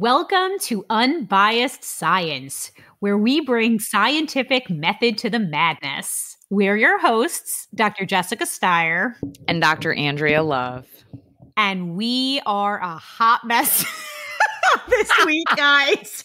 Welcome to Unbiased Science, where we bring scientific method to the madness. We're your hosts, Dr. Jessica Steyer and Dr. Andrea Love. And we are a hot mess. this week, guys.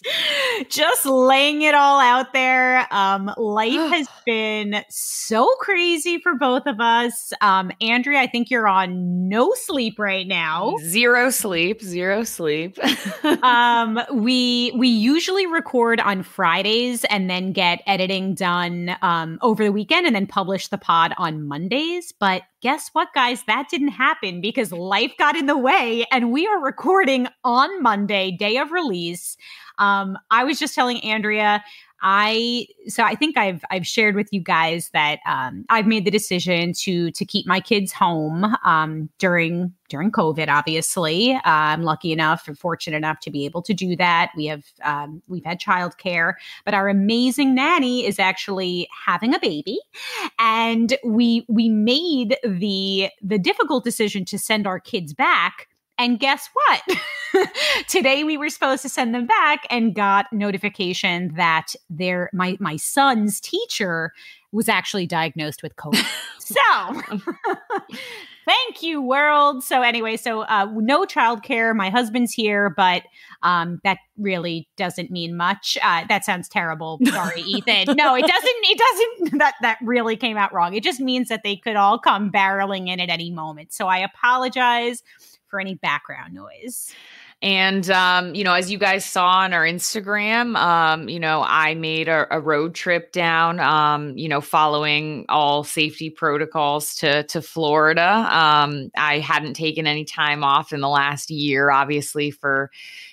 Just laying it all out there. Um, life has been so crazy for both of us. Um, Andrea, I think you're on no sleep right now. Zero sleep, zero sleep. um, we we usually record on Fridays and then get editing done um, over the weekend and then publish the pod on Mondays. But guess what, guys? That didn't happen because life got in the way, and we are recording on Monday, day of release. Um, I was just telling Andrea, I so I think I've I've shared with you guys that um, I've made the decision to to keep my kids home um, during during COVID. Obviously, uh, I'm lucky enough and fortunate enough to be able to do that. We have um, we've had childcare, but our amazing nanny is actually having a baby, and we we made the the difficult decision to send our kids back and guess what? Today we were supposed to send them back and got notification that their my my son's teacher was actually diagnosed with COVID. so thank you, world. So anyway, so uh, no childcare. My husband's here, but um, that really doesn't mean much. Uh, that sounds terrible. Sorry, Ethan. No, it doesn't. It doesn't. That that really came out wrong. It just means that they could all come barreling in at any moment. So I apologize for any background noise. And, um, you know, as you guys saw on our Instagram, um, you know, I made a, a road trip down, um, you know, following all safety protocols to, to Florida. Um, I hadn't taken any time off in the last year, obviously, for,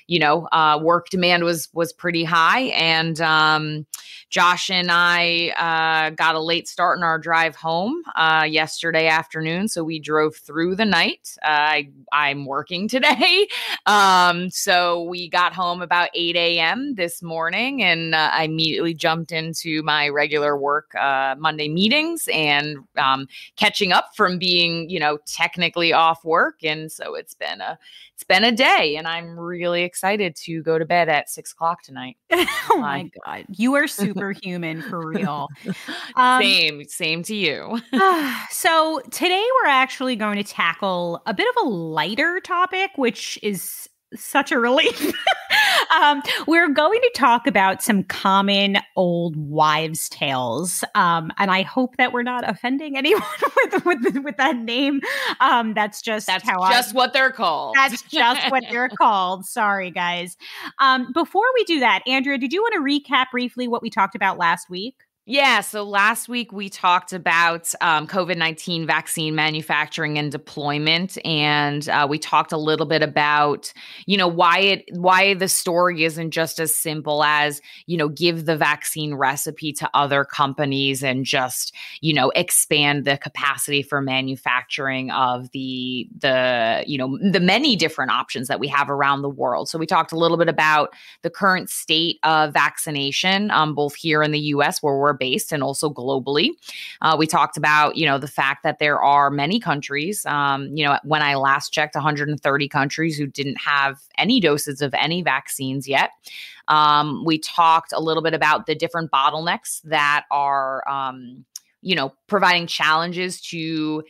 you know, uh, work demand was was pretty high, and um, Josh and I uh, got a late start in our drive home uh, yesterday afternoon, so we drove through the night. Uh, I I'm working today, um, so we got home about eight a.m. this morning, and uh, I immediately jumped into my regular work uh, Monday meetings and um, catching up from being, you know, technically off work, and so it's been a it's been a day, and I'm really excited to go to bed at six o'clock tonight. oh my god, you are superhuman for real. Um, same, same to you. so today we're actually going to tackle a bit of a lighter topic, which is such a relief. um, we're going to talk about some common old wives' tales, um, and I hope that we're not offending anyone with with, with that name. Um, that's just that's how just I, what they're called. That's just what they're called. Sorry, guys. Um, before we do that, Andrea, did you want to recap briefly what we talked about last week? Yeah. So last week we talked about um, COVID 19 vaccine manufacturing and deployment. And uh, we talked a little bit about, you know, why it, why the story isn't just as simple as, you know, give the vaccine recipe to other companies and just, you know, expand the capacity for manufacturing of the, the, you know, the many different options that we have around the world. So we talked a little bit about the current state of vaccination, um, both here in the US where we're based and also globally. Uh, we talked about, you know, the fact that there are many countries, um, you know, when I last checked, 130 countries who didn't have any doses of any vaccines yet. Um, we talked a little bit about the different bottlenecks that are, um, you know, providing challenges to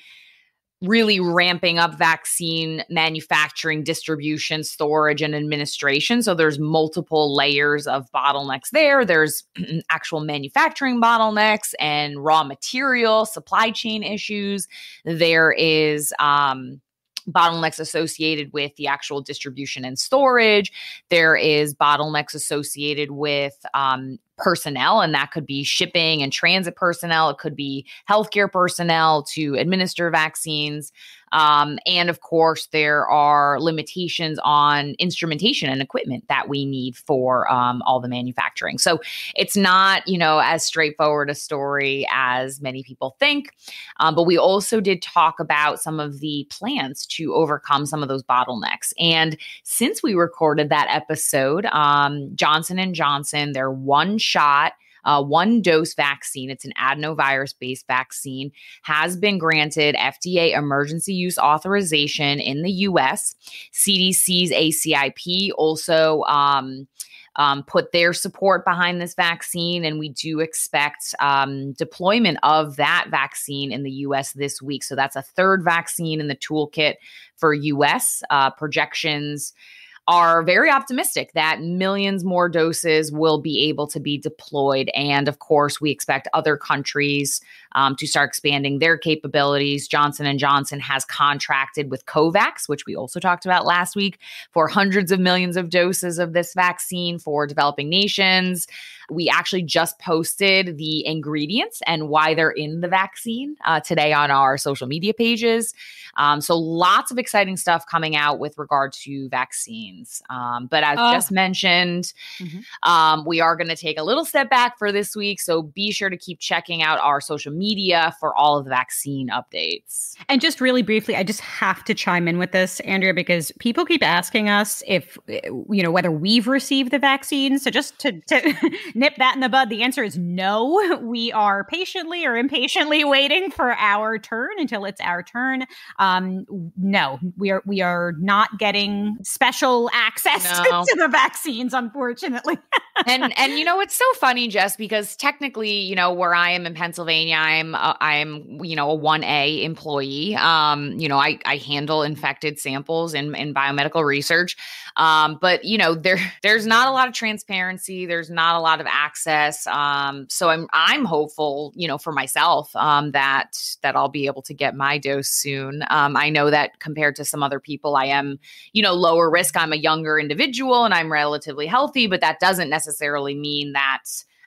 really ramping up vaccine manufacturing, distribution, storage, and administration. So there's multiple layers of bottlenecks there. There's actual manufacturing bottlenecks and raw material, supply chain issues. There is, um, bottlenecks associated with the actual distribution and storage. There is bottlenecks associated with um, personnel, and that could be shipping and transit personnel. It could be healthcare personnel to administer vaccines. Um, and of course, there are limitations on instrumentation and equipment that we need for um, all the manufacturing. So it's not, you know, as straightforward a story as many people think. Um, but we also did talk about some of the plans to overcome some of those bottlenecks. And since we recorded that episode, um, Johnson and Johnson, their one shot uh, one dose vaccine. It's an adenovirus based vaccine, has been granted FDA emergency use authorization in the US. CDC's ACIP also. Um, um, put their support behind this vaccine. And we do expect um, deployment of that vaccine in the US this week. So that's a third vaccine in the toolkit for US uh, projections are very optimistic that millions more doses will be able to be deployed. And of course, we expect other countries um, to start expanding their capabilities. Johnson and Johnson has contracted with COVAX, which we also talked about last week, for hundreds of millions of doses of this vaccine for developing nations. We actually just posted the ingredients and why they're in the vaccine uh, today on our social media pages. Um, so lots of exciting stuff coming out with regard to vaccines. Um, but as uh, just mentioned, mm-hmm. um, we are going to take a little step back for this week. So be sure to keep checking out our social media for all of the vaccine updates. And just really briefly, I just have to chime in with this, Andrea, because people keep asking us if, you know, whether we've received the vaccine. So just to, to nip that in the bud, the answer is no. We are patiently or impatiently waiting for our turn until it's our turn. Um, no, we are we are not getting special access no. to, to the vaccines, unfortunately. and and you know it's so funny, Jess, because technically, you know, where I am in Pennsylvania, I'm uh, I'm you know a one A employee. Um, you know, I I handle infected samples in in biomedical research. Um, but you know, there there's not a lot of transparency. There's not a lot of access. Um, so I'm I'm hopeful, you know, for myself, um, that that I'll be able to get my dose soon. Um, I know that compared to some other people, I am, you know, lower risk. I'm a younger individual and I'm relatively healthy, but that doesn't necessarily mean that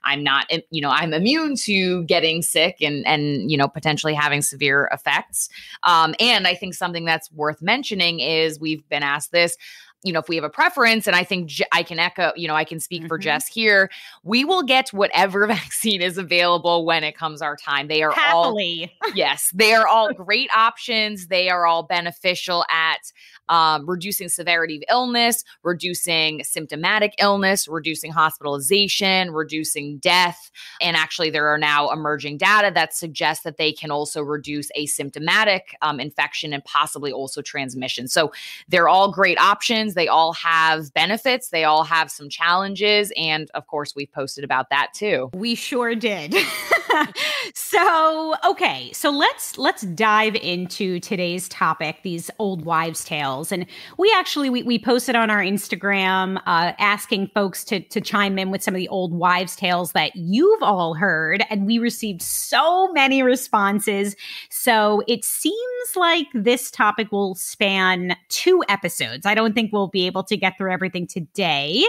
I'm not, you know, I'm immune to getting sick and and you know potentially having severe effects. Um, and I think something that's worth mentioning is we've been asked this you know, if we have a preference, and I think Je- I can echo, you know, I can speak mm-hmm. for Jess here, we will get whatever vaccine is available when it comes our time. They are Happily. all, yes, they are all great options. They are all beneficial at um, reducing severity of illness, reducing symptomatic illness, reducing hospitalization, reducing death. And actually, there are now emerging data that suggests that they can also reduce asymptomatic um, infection and possibly also transmission. So they're all great options. They all have benefits, they all have some challenges. And of course, we've posted about that too. We sure did. so okay so let's let's dive into today's topic these old wives tales. And we actually we, we posted on our instagram uh, asking folks to to chime in with some of the old wives tales that you've all heard. And we received so many responses. So it seems like this topic will span two episodes. I don't think we'll be able to get through everything today.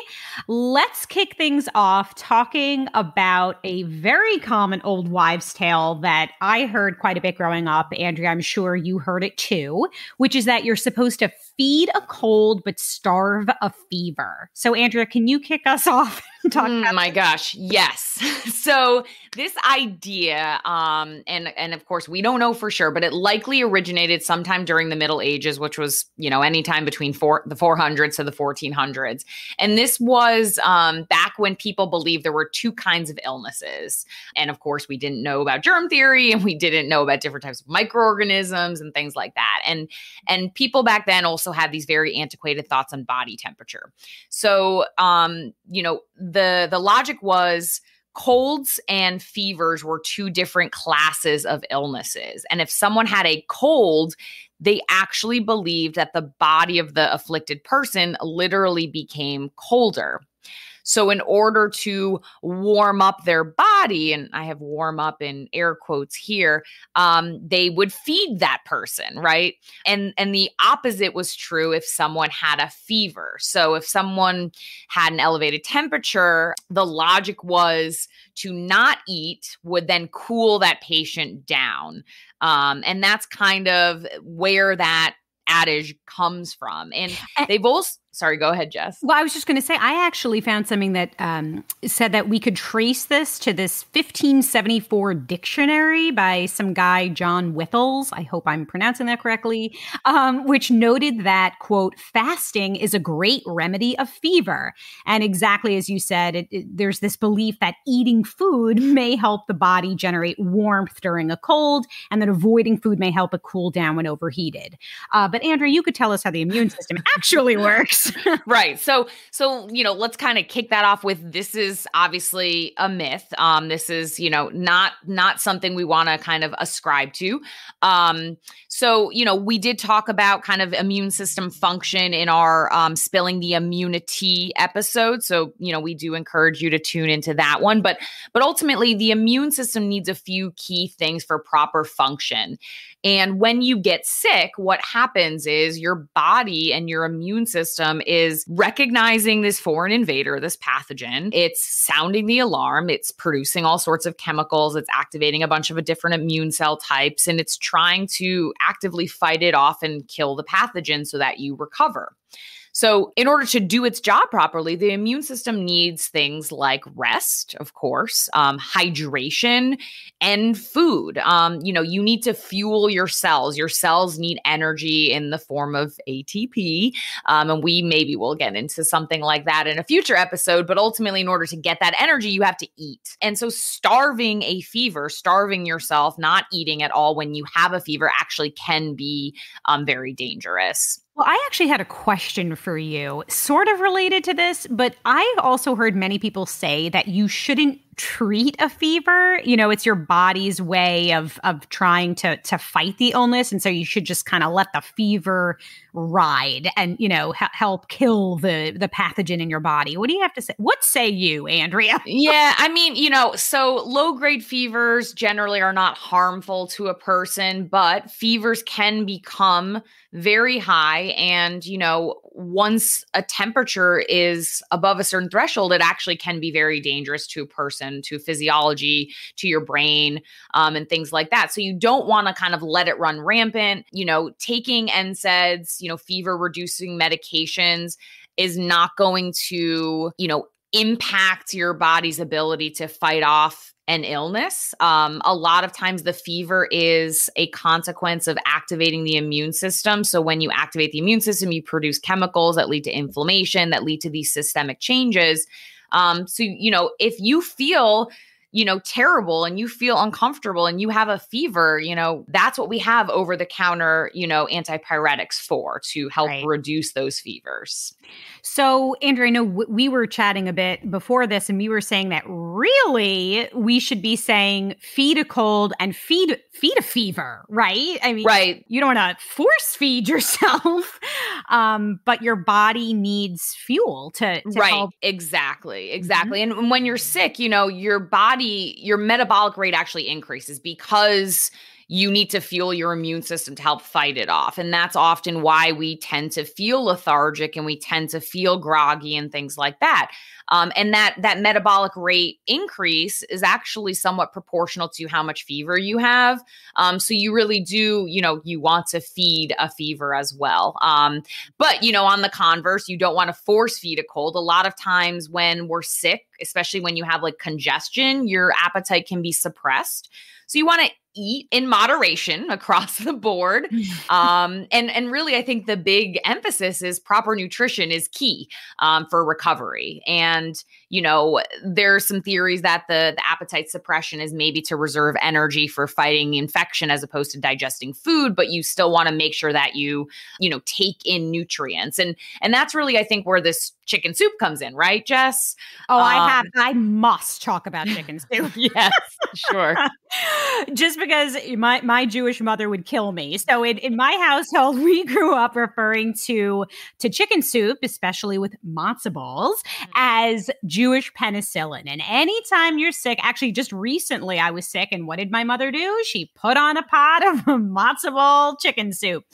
Let's kick things off talking about a very common old old wives' tale that I heard quite a bit growing up. Andrea, I'm sure you heard it too, which is that you're supposed to feed a cold but starve a fever. So, Andrea, can you kick us off? talk mm, my gosh yes. So this idea um and and of course we don't know for sure but it likely originated sometime during the middle ages which was you know anytime between four the 400s to the 1400s and this was um back when people believed there were two kinds of illnesses. And of course we didn't know about germ theory and we didn't know about different types of microorganisms and things like that. And and people back then also had these very antiquated thoughts on body temperature. So um you know the the logic was colds and fevers were two different classes of illnesses. And if someone had a cold, they actually believed that the body of the afflicted person literally became colder. So, in order to warm up their body, and I have warm up in air quotes here, um, they would feed that person, right? And and the opposite was true if someone had a fever. So, if someone had an elevated temperature, the logic was to not eat would then cool that patient down. Um, and that's kind of where that adage comes from. And they've also sorry, go ahead, Jess. Well, I was just going to say, I actually found something that um, said that we could trace this to this 1574 dictionary by some guy, John Withals. I hope I'm pronouncing that correctly, um, which noted that, quote, fasting is a great remedy of fever. And exactly as you said, it, it, there's this belief that eating food may help the body generate warmth during a cold, and that avoiding food may help it cool down when overheated. Uh, but Andrea, you could tell us how the immune system actually works. right. So so you know, let's kind of kick that off with this is obviously a myth. Um this is, you know, not not something we want to kind of ascribe to. Um so, you know, we did talk about kind of immune system function in our um spilling the immunity episode. So, you know, we do encourage you to tune into that one, but but ultimately the immune system needs a few key things for proper function. And when you get sick, what happens is your body and your immune system is recognizing this foreign invader, this pathogen. It's sounding the alarm, it's producing all sorts of chemicals, it's activating a bunch of different immune cell types, and it's trying to actively fight it off and kill the pathogen so that you recover. So, in order to do its job properly, the immune system needs things like rest, of course, um, hydration, and food. Um, you know, you need to fuel your cells. Your cells need energy in the form of ATP. Um, and we maybe will get into something like that in a future episode. But ultimately, in order to get that energy, you have to eat. And so, starving a fever, starving yourself, not eating at all when you have a fever actually can be um, very dangerous. Well, I actually had a question for you, sort of related to this, but I've also heard many people say that you shouldn't treat a fever. You know, it's your body's way of of trying to to fight the illness, and so you should just kind of let the fever ride and you know h- help kill the the pathogen in your body. What do you have to say? What say you, Andrea? yeah, I mean, you know, so low grade fevers generally are not harmful to a person, but fevers can become very high and you know once a temperature is above a certain threshold it actually can be very dangerous to a person to physiology to your brain um, and things like that so you don't want to kind of let it run rampant you know taking nsaids you know fever reducing medications is not going to you know impact your body's ability to fight off an illness. Um, a lot of times, the fever is a consequence of activating the immune system. So, when you activate the immune system, you produce chemicals that lead to inflammation, that lead to these systemic changes. Um, so, you know, if you feel you know, terrible and you feel uncomfortable and you have a fever, you know, that's what we have over the counter, you know, antipyretics for to help right. reduce those fevers. So, Andrea, I know w- we were chatting a bit before this, and we were saying that really we should be saying feed a cold and feed feed a fever, right? I mean, right. You don't want to force feed yourself, um, but your body needs fuel to, to right. Help. Exactly, exactly. Mm-hmm. And when you're sick, you know, your body, your metabolic rate actually increases because you need to fuel your immune system to help fight it off. And that's often why we tend to feel lethargic and we tend to feel groggy and things like that. Um, and that that metabolic rate increase is actually somewhat proportional to how much fever you have. Um, so you really do, you know, you want to feed a fever as well. Um, but you know, on the converse, you don't want to force feed a cold. A lot of times when we're sick, especially when you have like congestion, your appetite can be suppressed. So you want to eat in moderation across the board. Um, and and really, I think the big emphasis is proper nutrition is key um, for recovery. And you know, there are some theories that the the appetite suppression is maybe to reserve energy for fighting infection as opposed to digesting food, but you still want to make sure that you you know take in nutrients. And and that's really, I think, where this chicken soup comes in, right, Jess? Oh, um, I have. I must talk about chicken soup. yes, sure. Just because my my Jewish mother would kill me. So in, in my household, we grew up referring to to chicken soup, especially with matzo balls, mm-hmm. as Jewish penicillin. And anytime you're sick, actually, just recently I was sick, and what did my mother do? She put on a pot of matzo ball chicken soup.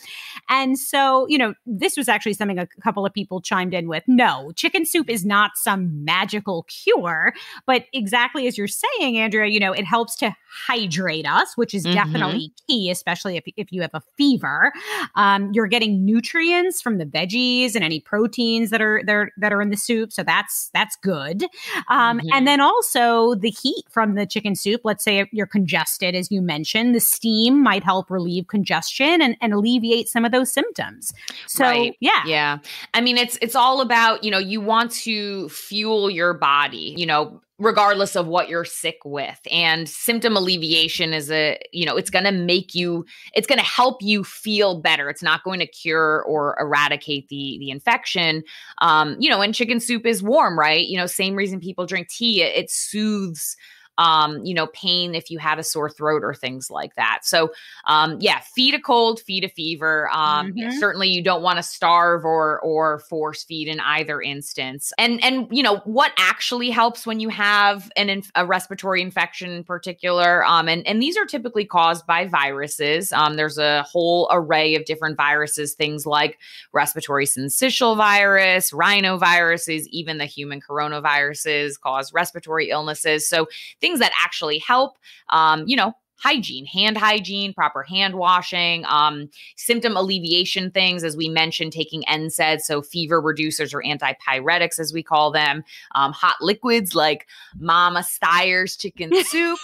And so, you know, this was actually something a couple of people chimed in with. No, chicken soup is not some magical cure. But exactly as you're saying, Andrea, you know, it helps to hydrate us, which is mm-hmm. definitely key, especially if, if you have a fever. Um, you're getting nutrients from the veggies and any proteins that are that are, that are in the soup, so that's that's good. Um, mm-hmm. And then also the heat from the chicken soup. Let's say you're congested, as you mentioned, the steam might help relieve congestion and, and alleviate some of those symptoms. So right. yeah, yeah. I mean, it's it's all about you know you want to fuel your body. You know, regardless of what you're sick with. And symptom alleviation is a you know it's going to make you it's going to help you feel better. It's not going to cure or eradicate the the infection. Um you know and chicken soup is warm right? You know same reason people drink tea. It, it soothes um, you know, pain if you had a sore throat or things like that. So, um, yeah, feed a cold, feed a fever. Um, mm-hmm. Certainly, you don't want to starve or or force feed in either instance. And and you know what actually helps when you have an inf- a respiratory infection in particular. Um, and and these are typically caused by viruses. Um, there's a whole array of different viruses, things like respiratory syncytial virus, rhinoviruses, even the human coronaviruses cause respiratory illnesses. So things that actually help. Um, you know, hygiene, hand hygiene, proper hand washing, um, symptom alleviation things, as we mentioned, taking NSAIDs, so fever reducers or antipyretics, as we call them, um, hot liquids like Mama Steyer's chicken soup.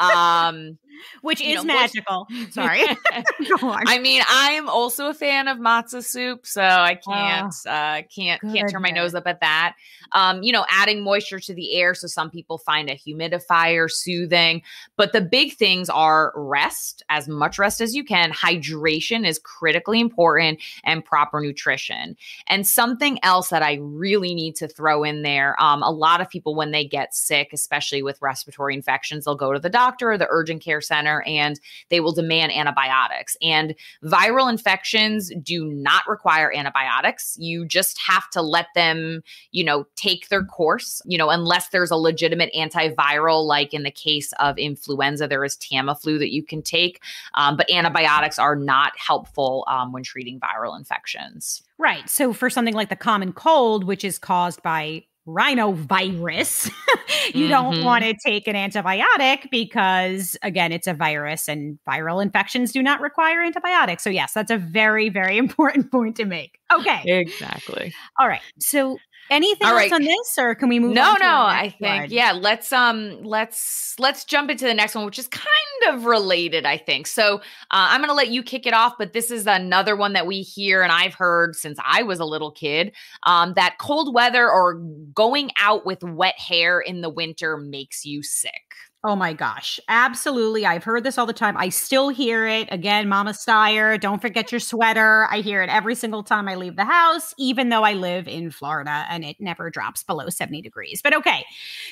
um, which is know, magical. Sorry. I mean, I am also a fan of matzo soup, so I can't oh, uh can't goodness. can't turn my nose up at that. Um, you know, adding moisture to the air so some people find a humidifier soothing, but the big things are rest, as much rest as you can. Hydration is critically important and proper nutrition. And something else that I really need to throw in there, um, a lot of people when they get sick, especially with respiratory infections, they'll go to the doctor or the urgent care center and they will demand antibiotics. And viral infections do not require antibiotics. You just have to let them, you know, take their course, you know, unless there's a legitimate antiviral, like in the case of influenza, there is Tamiflu that you can take. Um, but antibiotics are not helpful um, when treating viral infections. Right. So for something like the common cold, which is caused by rhinovirus, you mm-hmm. don't want to take an antibiotic because, again, it's a virus and viral infections do not require antibiotics. So, yes, that's a very, very important point to make. Okay. Exactly. All right. So, Anything All else on this, or can we move? On? No, no. I think yeah. Let's um, let's let's jump into the next one, which is kind of related. I think so. Uh, I'm going to let you kick it off, but this is another one that we hear and I've heard since I was a little kid. Um, that cold weather or going out with wet hair in the winter makes you sick. Oh my gosh. Absolutely. I've heard this all the time. I still hear it. Again, Mama Steyer, don't forget your sweater. I hear it every single time I leave the house, even though I live in Florida and it never drops below 70 degrees. But okay.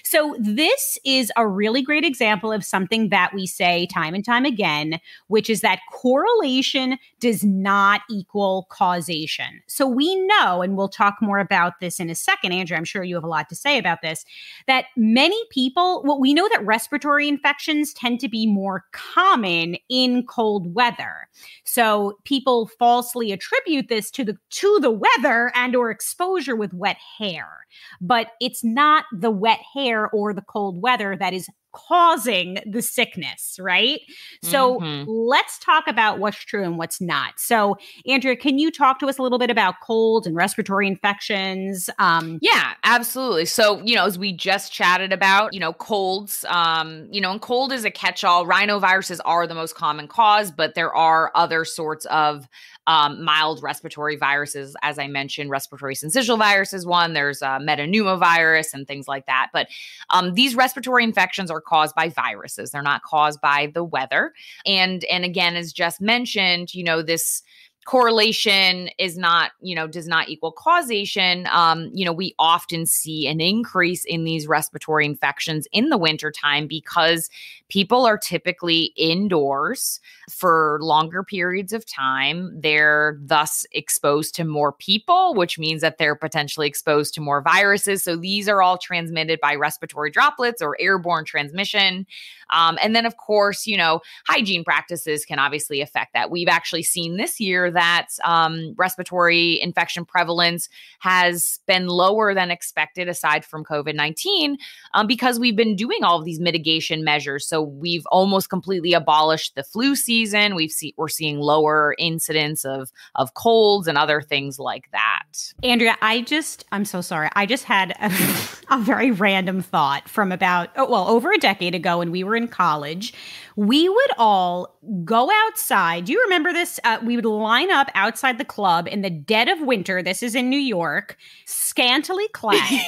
So, this is a really great example of something that we say time and time again, which is that correlation does not equal causation. So, we know, and we'll talk more about this in a second, Andrea, I'm sure you have a lot to say about this, that many people, well, we know that respiratory respiratory infections tend to be more common in cold weather. So people falsely attribute this to the to the weather and or exposure with wet hair. But it's not the wet hair or the cold weather that is causing the sickness, right? So mm-hmm. let's talk about what's true and what's not. So, Andrea, can you talk to us a little bit about colds and respiratory infections? Um, yeah, absolutely. So, you know, as we just chatted about, you know, colds, um, you know, and cold is a catch all. Rhinoviruses are the most common cause, but there are other sorts of um, mild respiratory viruses. As I mentioned, respiratory syncytial virus is one. There's uh, metapneumovirus and things like that. But um, these respiratory infections are caused by viruses. They're not caused by the weather. And and again, as just mentioned, you know this correlation is not you know does not equal causation um you know we often see an increase in these respiratory infections in the wintertime because people are typically indoors for longer periods of time. They're thus exposed to more people which means that they're potentially exposed to more viruses. So these are all transmitted by respiratory droplets or airborne transmission. Um, and then of course you know hygiene practices can obviously affect that. We've actually seen this year that um, respiratory infection prevalence has been lower than expected, aside from COVID 19, um, because we've been doing all of these mitigation measures. So we've almost completely abolished the flu season. We've see, we're seeing lower incidence of, of colds and other things like that. Andrea, I just, I'm so sorry. I just had a, a very random thought from about, oh, well, over a decade ago when we were in college. We would all go outside. Do you remember this? Uh, we would line up outside the club in the dead of winter. This is in New York, scantily clad.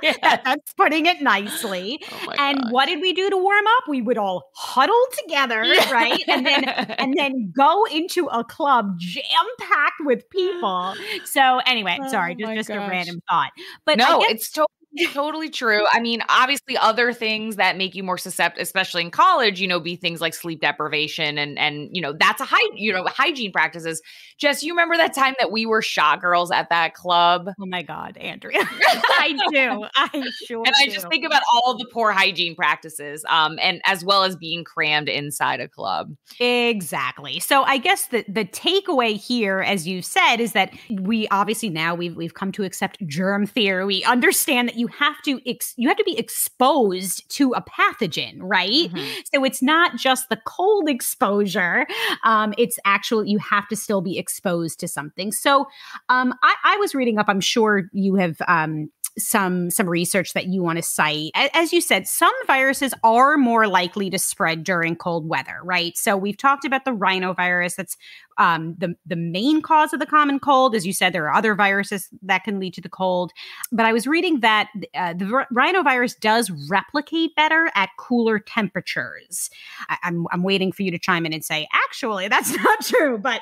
That's putting it nicely. Oh and God. what did we do to warm up? We would all huddle together, right? And then and then go into a club jam packed with people. So anyway, oh sorry, just, just a random thought. But no, it's totally totally true. I mean, obviously other things that make you more susceptible, especially in college, you know, be things like sleep deprivation and and you know, that's a high, you know, hygiene practices. Jess, you remember that time that we were shot girls at that club? Oh my God, Andrea. I do. I sure And I do. just think about all the poor hygiene practices, um, and as well as being crammed inside a club. Exactly. So I guess the the takeaway here, as you said, is that we obviously now we've we've come to accept germ theory. We understand that you have to ex- you have to be exposed to a pathogen, right? Mm-hmm. So it's not just the cold exposure. Um, it's actual you have to still be exposed to something. So um, I, I, was reading up. I'm sure you have um, some some research that you want to cite. As you said, some viruses are more likely to spread during cold weather, right? So we've talked about the rhinovirus. That's um, the the main cause of the common cold. As you said, there are other viruses that can lead to the cold. But I was reading that uh, the rhinovirus does replicate better at cooler temperatures. I, am I'm, I'm waiting for you to chime in and say, actually, that's not true. But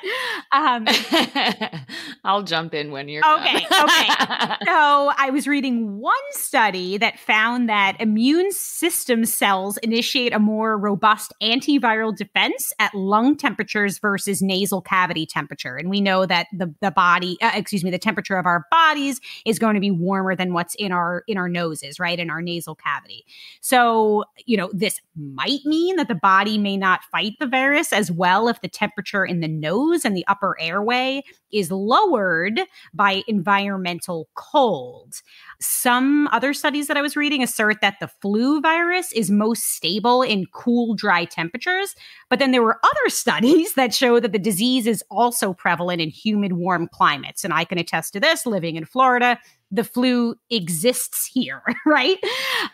um, I'll jump in when you're okay. okay. So I was reading reading one study that found that immune system cells initiate a more robust antiviral defense at lung temperatures versus nasal cavity temperature. And we know that the, the body, uh, excuse me, the temperature of our bodies is going to be warmer than what's in our in our noses, right? In our nasal cavity. So, you know, this might mean that the body may not fight the virus as well if the temperature in the nose and the upper airway is lowered by environmental cold. Some other studies that I was reading assert that the flu virus is most stable in cool, dry temperatures. But then there were other studies that show that the disease is also prevalent in humid, warm climates. And I can attest to this living in Florida the flu exists here, right?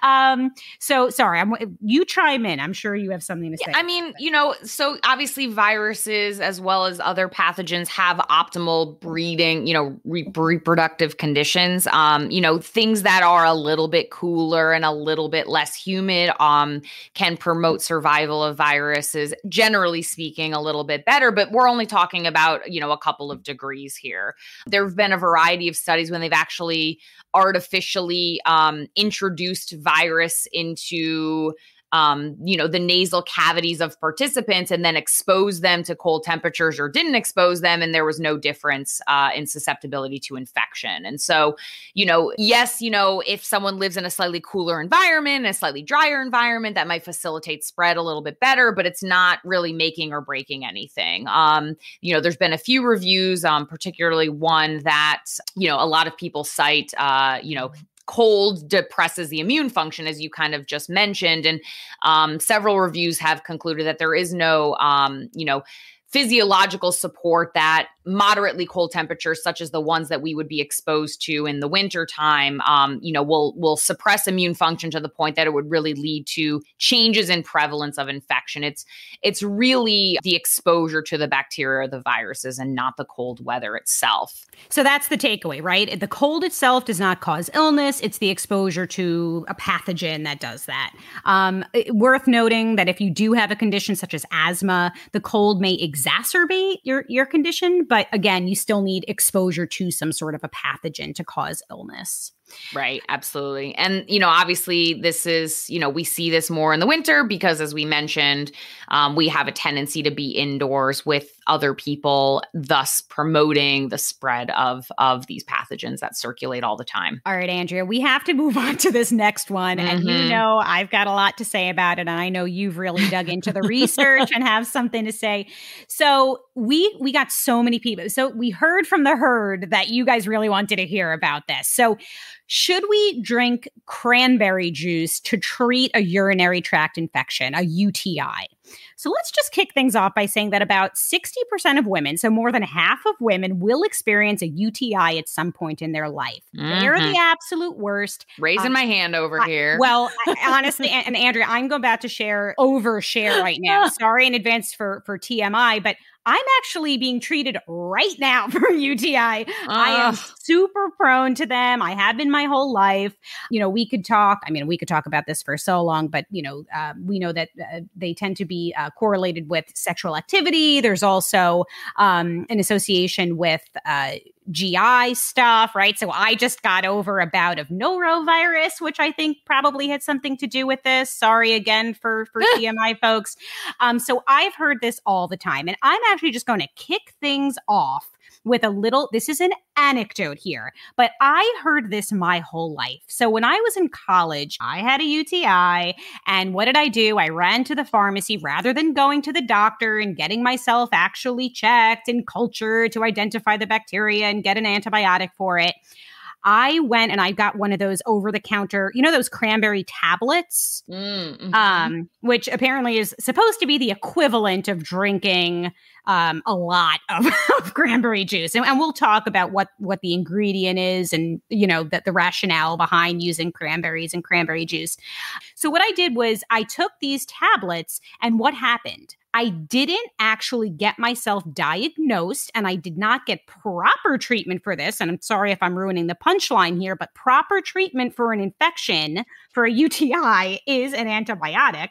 Um, so sorry, I'm you chime in. I'm sure you have something to say. Yeah, I mean, you know, so obviously viruses as well as other pathogens have optimal breeding, you know, re- reproductive conditions. Um, you know, things that are a little bit cooler and a little bit less humid um can promote survival of viruses, generally speaking, a little bit better, but we're only talking about, you know, a couple of degrees here. There have been a variety of studies when they've actually artificially um, introduced virus into um, you know, the nasal cavities of participants and then expose them to cold temperatures or didn't expose them, and there was no difference uh, in susceptibility to infection. And so, you know, yes, you know, if someone lives in a slightly cooler environment, a slightly drier environment, that might facilitate spread a little bit better, but it's not really making or breaking anything. Um, you know, there's been a few reviews, um, particularly one that, you know, a lot of people cite, uh, you know, cold depresses the immune function, as you kind of just mentioned. And um, several reviews have concluded that there is no, um, you know, physiological support that moderately cold temperatures such as the ones that we would be exposed to in the winter time um, you know will will suppress immune function to the point that it would really lead to changes in prevalence of infection. It's it's really the exposure to the bacteria or the viruses and not the cold weather itself. So that's the takeaway right? The cold itself does not cause illness. It's the exposure to a pathogen that does that. Um, worth noting that if you do have a condition such as asthma the cold may exacerbate your your condition but again you still need exposure to some sort of a pathogen to cause illness Right, absolutely. And, you know, obviously, this is, you know, we see this more in the winter because, as we mentioned, um, we have a tendency to be indoors with other people, thus promoting the spread of of these pathogens that circulate all the time. All right, Andrea, we have to move on to this next one. Mm-hmm. And you mm-hmm. know, I've got a lot to say about it. And I know you've really dug into the research and have something to say. So we we got so many people. So we heard from the herd that you guys really wanted to hear about this. So should we drink cranberry juice to treat a urinary tract infection, a UTI? So let's just kick things off by saying that about 60% of women, so more than half of women, will experience a UTI at some point in their life. Mm-hmm. They're the absolute worst. Raising um, my hand over I, here. Well, honestly, and, and Andrea, I'm going about to share overshare right now. Sorry in advance for for TMI, but I'm actually being treated right now for UTI. Uh. I am super prone to them. I have been my whole life. You know, we could talk. I mean, we could talk about this for so long, but you know, uh, we know that uh, they tend to be uh, correlated with sexual activity. There's also um, an association with uh, GI stuff, right? So I just got over a bout of norovirus, which I think probably had something to do with this. Sorry again for for TMI folks. Um, so I've heard this all the time, and I'm actually just going to kick things off with a little, this is an anecdote here, but I heard this my whole life. So when I was in college, I had a UTI. And what did I do? I ran to the pharmacy rather than going to the doctor and getting myself actually checked and cultured to identify the bacteria and get an antibiotic for it. I went and I got one of those over the counter, you know, those cranberry tablets, mm-hmm. um, which apparently is supposed to be the equivalent of drinking um, a lot of, of cranberry juice. And, and, we'll talk about what, what the ingredient is and, you know, that the rationale behind using cranberries and cranberry juice. So what I did was I took these tablets and what happened? I didn't actually get myself diagnosed and I did not get proper treatment for this. And I'm sorry if I'm ruining the punchline here, but proper treatment for an infection for a UTI is an antibiotic.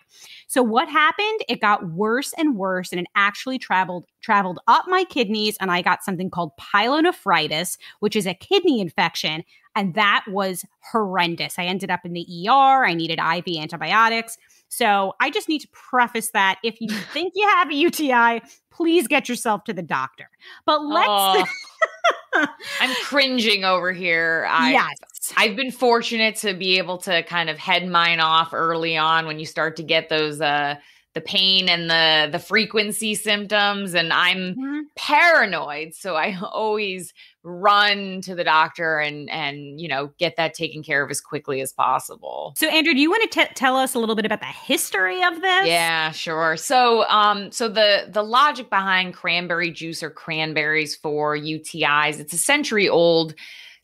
So what happened? It got worse and worse and it actually traveled traveled up my kidneys and I got something called pyelonephritis, which is a kidney infection and that was horrendous. I ended up in the ER. I needed IV antibiotics. So I just need to preface that if you think you have a UTI, please get yourself to the doctor. But let's. Oh, I'm cringing over here. I, yes. I've been fortunate to be able to kind of head mine off early on when you start to get those uh the pain and the the frequency symptoms and I'm mm-hmm. paranoid so I always run to the doctor and and you know get that taken care of as quickly as possible. So Andrea, do you want to t- tell us a little bit about the history of this? Yeah, sure. So um so the the logic behind cranberry juice or cranberries for UTIs, it's a century old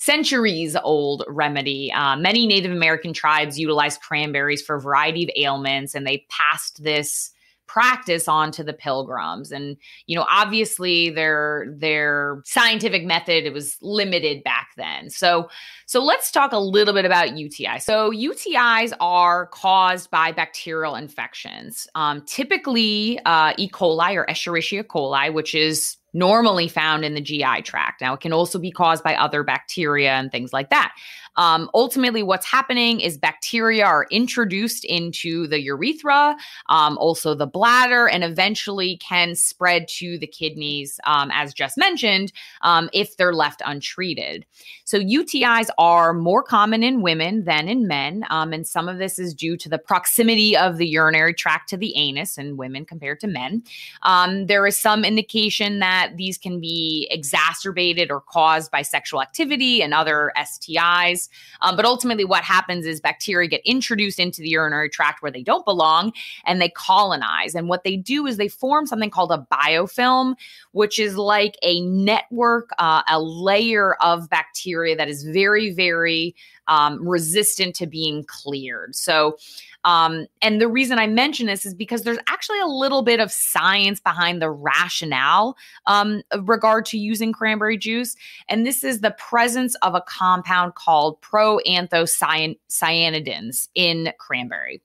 centuries old remedy. Uh, many Native American tribes utilized cranberries for a variety of ailments, and they passed this practice onto the pilgrims and you know obviously their their scientific method it was limited back then so so let's talk a little bit about UTI. So UTIs are caused by bacterial infections, um, typically uh, E. coli or Escherichia coli, which is normally found in the GI tract. Now, it can also be caused by other bacteria and things like that. Um, ultimately, what's happening is bacteria are introduced into the urethra, um, also the bladder, and eventually can spread to the kidneys, um, as just mentioned, um, if they're left untreated. So, UTIs are more common in women than in men, um, and some of this is due to the proximity of the urinary tract to the anus in women compared to men. Um, there is some indication that these can be exacerbated or caused by sexual activity and other STIs. Um, but ultimately, what happens is bacteria get introduced into the urinary tract where they don't belong and they colonize. And what they do is they form something called a biofilm, which is like a network, uh, a layer of bacteria that is very, very um, resistant to being cleared. So, um, and the reason I mention this is because there's actually a little bit of science behind the rationale um, regard to using cranberry juice. And this is the presence of a compound called proanthocyanidins in cranberry.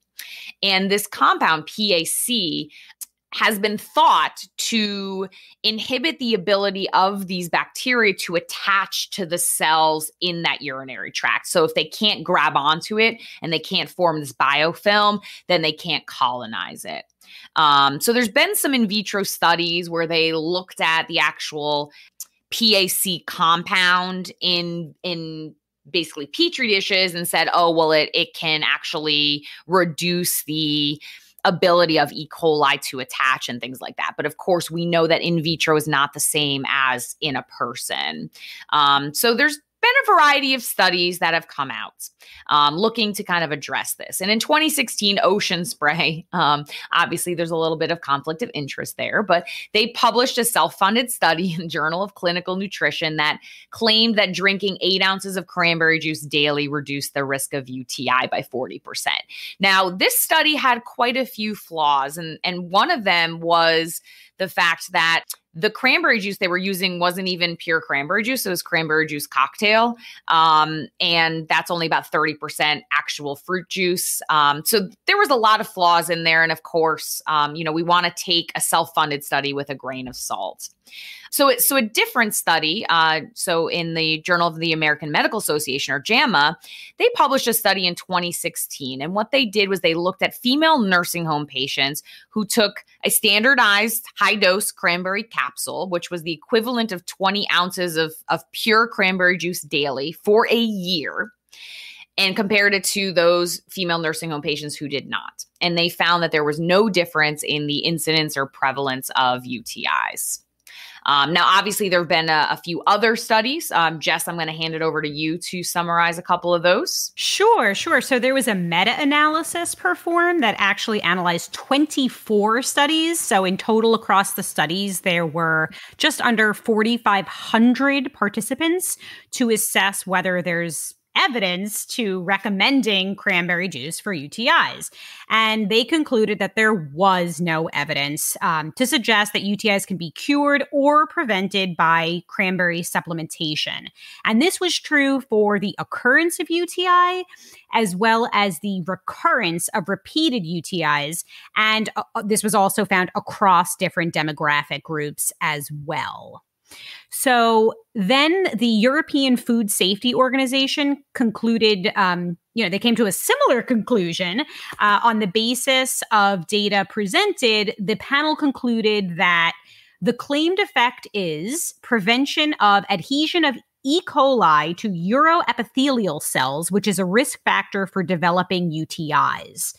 And this compound, PAC, has been thought to inhibit the ability of these bacteria to attach to the cells in that urinary tract. So if they can't grab onto it and they can't form this biofilm, then they can't colonize it. Um, so there's been some in vitro studies where they looked at the actual PAC compound in in basically petri dishes and said, "Oh, well it it can actually reduce the ability of E. coli to attach and things like that. But of course, we know that in vitro is not the same as in a person. Um, so there's been a variety of studies that have come out um, looking to kind of address this. And in 2016, Ocean Spray, um, obviously there's a little bit of conflict of interest there, but they published a self funded study in Journal of Clinical Nutrition that claimed that drinking eight ounces of cranberry juice daily reduced the risk of UTI by 40%. Now, this study had quite a few flaws, and, and one of them was the fact that the cranberry juice they were using wasn't even pure cranberry juice. It was cranberry juice cocktail. Um, and that's only about 30% actual fruit juice. Um, so there was a lot of flaws in there. And of course, um, you know, we want to take a self funded study with a grain of salt. So, so a different study. Uh, so, in the Journal of the American Medical Association or JAMA, they published a study in 2016, and what they did was they looked at female nursing home patients who took a standardized high dose cranberry capsule, which was the equivalent of 20 ounces of, of pure cranberry juice daily for a year and compared it to those female nursing home patients who did not. And they found that there was no difference in the incidence or prevalence of UTIs. Um, now, obviously, there have been a, a few other studies. Um, Jess, I'm going to hand it over to you to summarize a couple of those. Sure, sure. So there was a meta analysis performed that actually analyzed 24 studies. So in total, across the studies, there were just under 4,500 participants to assess whether there's evidence to recommending cranberry juice for UTIs. And they concluded that there was no evidence um, to suggest that UTIs can be cured or prevented by cranberry supplementation. And this was true for the occurrence of UTI as well as the recurrence of repeated UTIs. And uh, this was also found across different demographic groups as well. So then the European Food Safety Organization concluded, um, you know, they came to a similar conclusion uh, on the basis of data presented. The panel concluded that the claimed effect is prevention of adhesion of E. coli to uroepithelial cells, which is a risk factor for developing UTIs.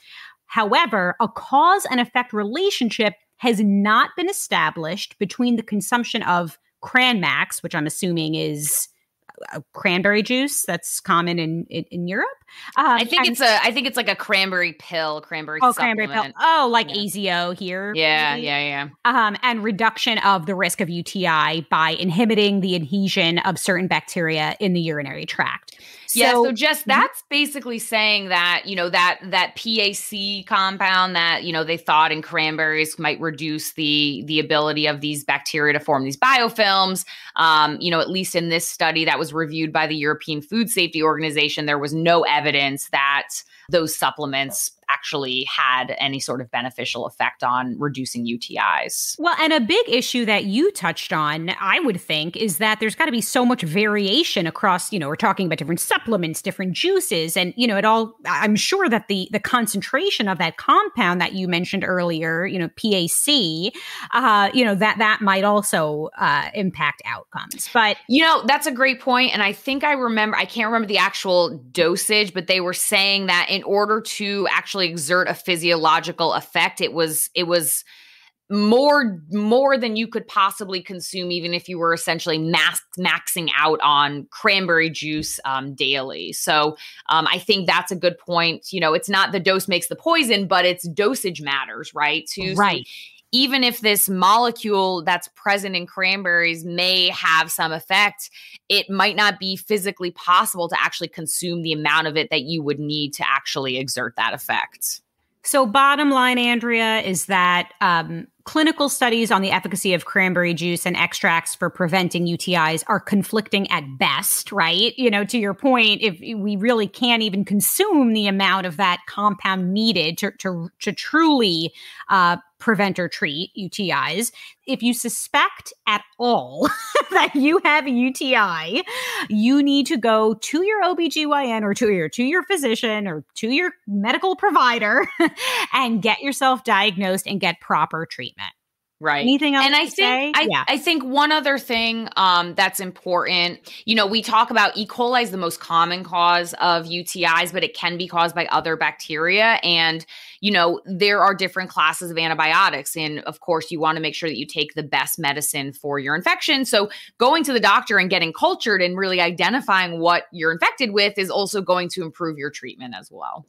However, a cause and effect relationship has not been established between the consumption of Cranmax, which I'm assuming is cranberry juice that's common in in, in Europe. Um, I think it's a I think it's like a cranberry pill, cranberry oh supplement. cranberry pill. Oh, like yeah. AZO here. Yeah, maybe. yeah, yeah. Um, and reduction of the risk of UTI by inhibiting the adhesion of certain bacteria in the urinary tract. So, yeah, so just mm-hmm. that's basically saying that, you know, that that PAC compound that, you know, they thought in cranberries might reduce the the ability of these bacteria to form these biofilms. Um, you know, at least in this study that was reviewed by the European Food Safety Organization, there was no evidence that those supplements actually had any sort of beneficial effect on reducing UTIs. Well, and a big issue that you touched on, I would think, is that there's got to be so much variation across, you know, we're talking about different supplements, different juices, and you know, it all I'm sure that the the concentration of that compound that you mentioned earlier, you know, PAC, uh, you know, that that might also uh, impact outcomes. But you know, that's a great point and I think I remember I can't remember the actual dosage, but they were saying that in order to actually exert a physiological effect. It was it was more more than you could possibly consume even if you were essentially max, maxing out on cranberry juice um, daily. So um, i think that's a good point. You know it's not the dose makes the poison but it's dosage matters right? Too right. so even if this molecule that's present in cranberries may have some effect, it might not be physically possible to actually consume the amount of it that you would need to actually exert that effect. So, bottom line, Andrea, is that um, clinical studies on the efficacy of cranberry juice and extracts for preventing UTIs are conflicting at best, right? You know, to your point, if we really can't even consume the amount of that compound needed to to, to truly uh, prevent or treat UTIs. If you suspect at all that you have a UTI, you need to go to your OBGYN or to your to your physician or to your medical provider and get yourself diagnosed and get proper treatment. Right. Anything else? And I think say? I, yeah. I think one other thing um, that's important. You know, we talk about E. coli is the most common cause of UTIs, but it can be caused by other bacteria. And you know, there are different classes of antibiotics, and of course, you want to make sure that you take the best medicine for your infection. So, going to the doctor and getting cultured and really identifying what you're infected with is also going to improve your treatment as well.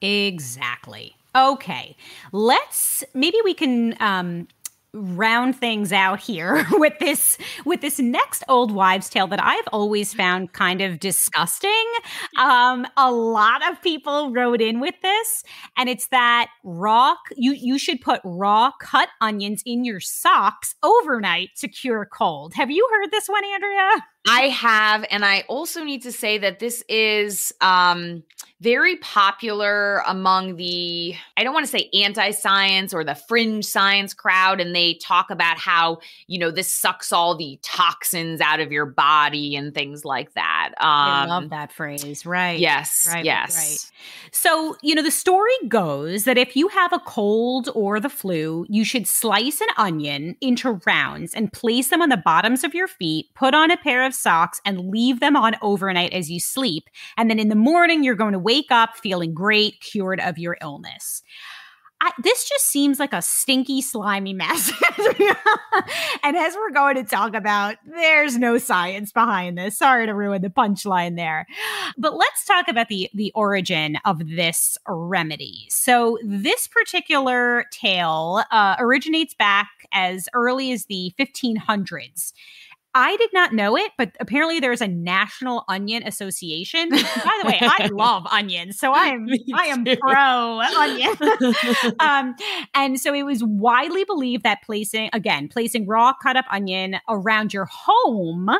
Exactly. Okay. Let's maybe we can um round things out here with this with this next old wives tale that I've always found kind of disgusting. Um a lot of people wrote in with this and it's that raw you you should put raw cut onions in your socks overnight to cure cold. Have you heard this one Andrea? I have, and I also need to say that this is um, very popular among the, I don't want to say anti science or the fringe science crowd. And they talk about how, you know, this sucks all the toxins out of your body and things like that. Um, I love that phrase. Right. Yes. Right, yes. right. So, you know, the story goes that if you have a cold or the flu, you should slice an onion into rounds and place them on the bottoms of your feet, put on a pair of socks, and leave them on overnight as you sleep. And then in the morning, you're going to wake up feeling great, cured of your illness. I, this just seems like a stinky, slimy mess. and as we're going to talk about, there's no science behind this. Sorry to ruin the punchline there. But let's talk about the, the origin of this remedy. So, this particular tale uh, originates back as early as the 1500s. I did not know it, but apparently there's a National Onion Association. By the way, I love onions, so I am I am pro onion. um, and so it was widely believed that placing again placing raw cut up onion around your home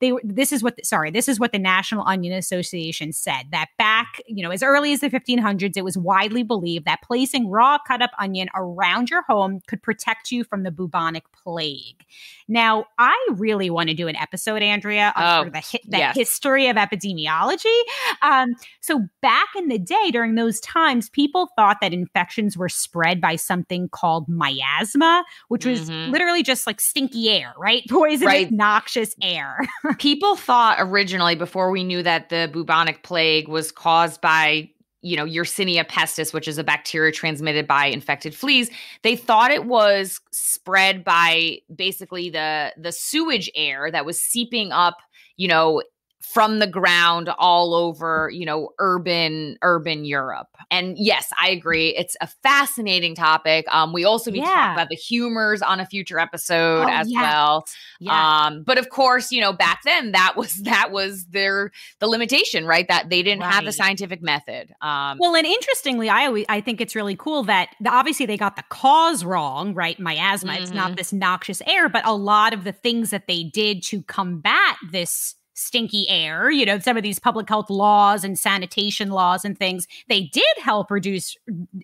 they were this is what the, sorry this is what the national onion association said that back you know as early as the 1500s it was widely believed that placing raw cut up onion around your home could protect you from the bubonic plague now i really want to do an episode andrea on Oh, sort of the, hi- the yes. history of epidemiology um, so back in the day during those times people thought that infections were spread by something called miasma which was Mhm. literally just like stinky air right poisonous Right. noxious air People thought originally, before we knew that the bubonic plague was caused by, you know, Yersinia pestis, which is a bacteria transmitted by infected fleas, they thought it was spread by basically the the sewage air that was seeping up, you know, from the ground all over, you know, urban urban Europe. And yes, I agree. It's a fascinating topic. Um, we also need to talk about the humors on a future episode Oh, as yes. well. yeah Um, but of course, you know, back then that was that was their the limitation, right? That they didn't have the scientific method. Um, Well, and interestingly, I always I think it's really cool that the, obviously they got the cause wrong, right? Miasma. It's not Mhm. this noxious air, but a lot of the things that they did to combat this stinky air, you know, some of these public health laws and sanitation laws and things, they did help reduce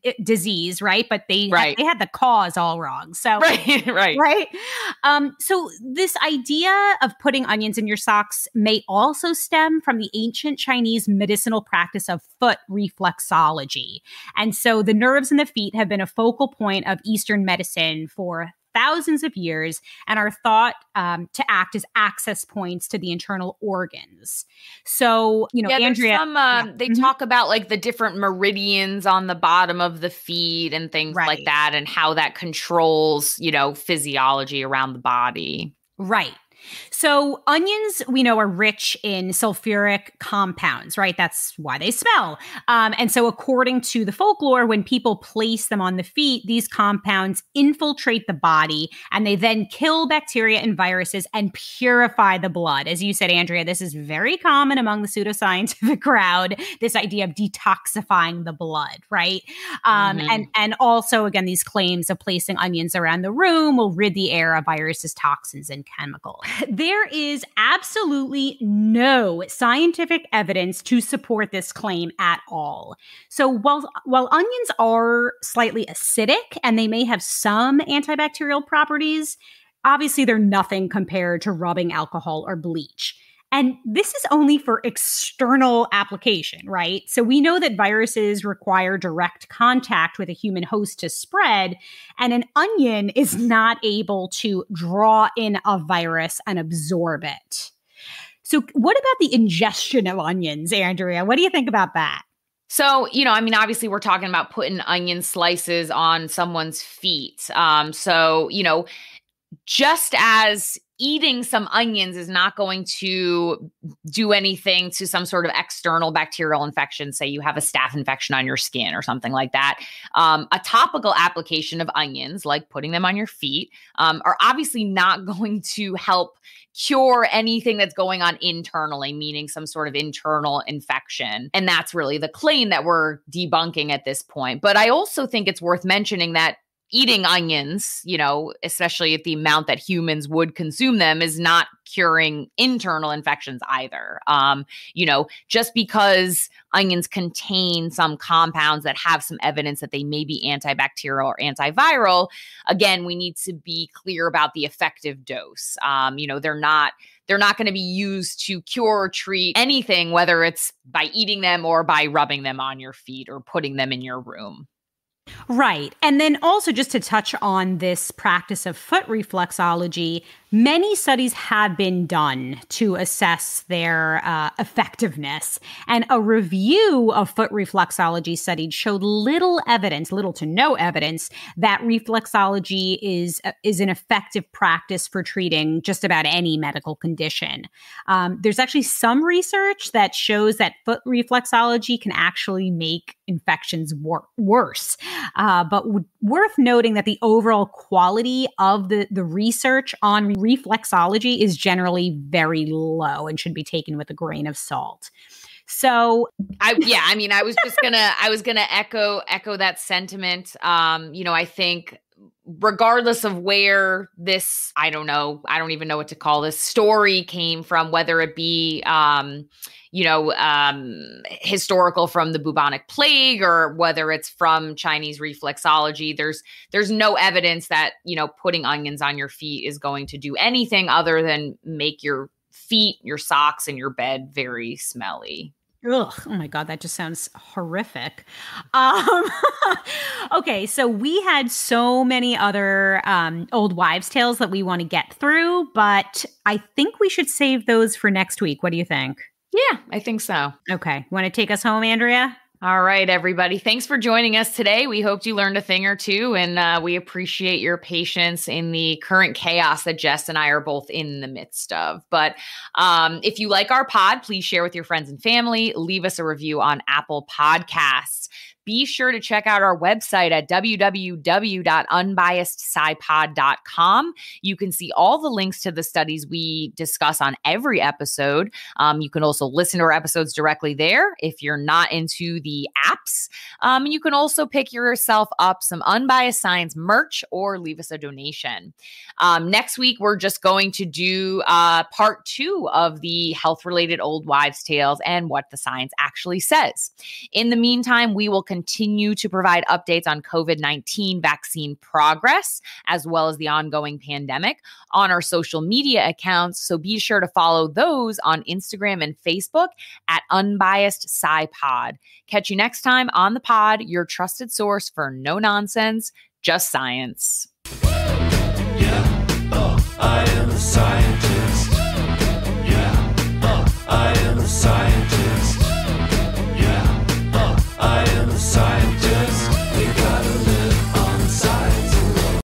uh, disease, right? But they Right. they had the cause all wrong. So right, right. right um so this idea of putting onions in your socks may also stem from the ancient chinese medicinal practice of foot reflexology and so the nerves in the feet have been a focal point of eastern medicine for thousands of years and are thought um, to act as access points to the internal organs so you know yeah, andrea some, uh, yeah. they Mhm. talk about like the different meridians on the bottom of the feet and things Right. like that, and how that controls, you know, physiology around the body. Right. So onions, we know, are rich in sulfuric compounds, right? That's why they smell. Um, and so, according to the folklore, when people place them on the feet, these compounds infiltrate the body and they then kill bacteria and viruses and purify the blood. As you said, Andrea, this is very common among the pseudoscientific crowd. This idea of detoxifying the blood, right? Um, Mhm. And and also, again, these claims of placing onions around the room will rid the air of viruses, toxins, and chemicals. There is absolutely no scientific evidence to support this claim at all. So while while onions are slightly acidic and they may have some antibacterial properties, obviously they're nothing compared to rubbing alcohol or bleach. And this is only for external application, right? So we know that viruses require direct contact with a human host to spread, and an onion is not able to draw in a virus and absorb it. So, what about the ingestion of onions, Andrea? What do you think about that? So, you know, I mean, obviously, we're talking about putting onion slices on someone's feet. Um, so, you know, just as eating some onions is not going to do anything to some sort of external bacterial infection. Say you have a staph infection on your skin or something like that. Um, a topical application of onions, like putting them on your feet, um, are obviously not going to help cure anything that's going on internally, meaning some sort of internal infection. And that's really the claim that we're debunking at this point. But I also think it's worth mentioning that eating onions, you know, especially at the amount that humans would consume them, is not curing internal infections either. Um, you know, just because onions contain some compounds that have some evidence that they may be antibacterial or antiviral, again, we need to be clear about the effective dose. Um, you know, they're not they're not going to be used to cure or treat anything, whether it's by eating them or by rubbing them on your feet or putting them in your room. Right. And then also just to touch on this practice of foot reflexology, Many studies have been done to assess their uh, effectiveness, and a review of foot reflexology studies showed little evidence, little to no evidence, that reflexology is uh, is an effective practice for treating just about any medical condition. Um, there's actually some research that shows that foot reflexology can actually make infections wor- worse, uh, but w- worth noting that the overall quality of the the research on reflexology is generally very low and should be taken with a grain of salt. So I yeah, I mean I was just going to I was going to echo echo that sentiment. Um you know, I think regardless of where this i don't know i don't even know what to call this story came from whether it be um you know um historical from the bubonic plague or whether it's from chinese reflexology there's there's no evidence that you know putting onions on your feet is going to do anything other than make your feet your socks and your bed very smelly Ugh, oh my God, that just sounds horrific. Um, okay, so we had so many other um, old wives' tales that we want to get through, but I think we should save those for next week. What do you think? Yeah, I think so. Okay, want to take us home, Andrea? All right, everybody. Thanks for joining us today. We hoped you learned a thing or two, and uh, we appreciate your patience in the current chaos that Jess and I are both in the midst of. But um, if you like our pod, please share with your friends and family. Leave us a review on Apple Podcasts be sure to check out our website at www.unbiasedscipod.com. You can see all the links to the studies we discuss on every episode. Um, you can also listen to our episodes directly there if you're not into the apps. Um, you can also pick yourself up some unbiased science merch or leave us a donation. Um, next week, we're just going to do uh, part two of the health related old wives' tales and what the science actually says. In the meantime, we will continue continue to provide updates on COVID 19 vaccine progress, as well as the ongoing pandemic on our social media accounts. So be sure to follow those on Instagram and Facebook at Unbiased SciPod. Catch you next time on the pod, your trusted source for no nonsense, just science. Yeah, oh,